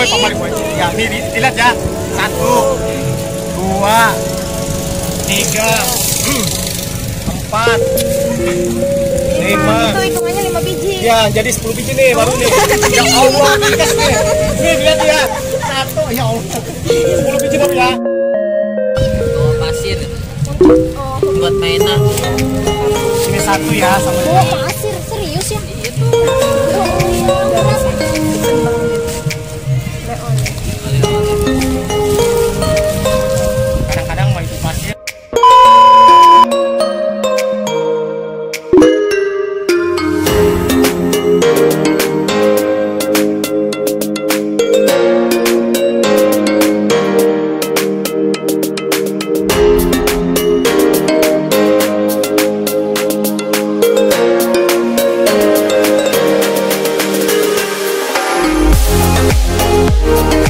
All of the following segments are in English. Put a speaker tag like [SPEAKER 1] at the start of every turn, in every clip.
[SPEAKER 1] Boy aja jangan boy. Ya, nih di- dilihat ya. Satu, dua, tiga, hmm, empat, lima.
[SPEAKER 2] Itu hitungannya 5 biji.
[SPEAKER 1] Ya, jadi 10 biji nih baru nih. Ya Allah, nih. Nih lihat ya. Satu, ya Allah. 10 biji baru ya.
[SPEAKER 3] bawa pasir buat mainan
[SPEAKER 1] Ini satu ya sama
[SPEAKER 2] Oh, pasir serius ya?
[SPEAKER 1] kadang-kadang Thank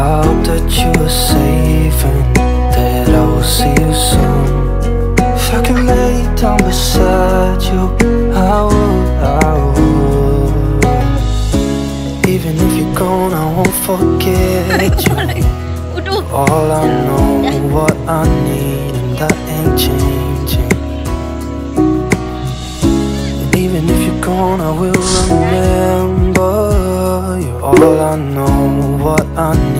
[SPEAKER 4] I hope that you are safe and that I will see you soon. If I could lay down beside you, I would, I would. Even if you're gone, I won't forget you. All I know, what I need, and that ain't changing. And even if you're gone, I will remember you. All I know, what I need, and that ain't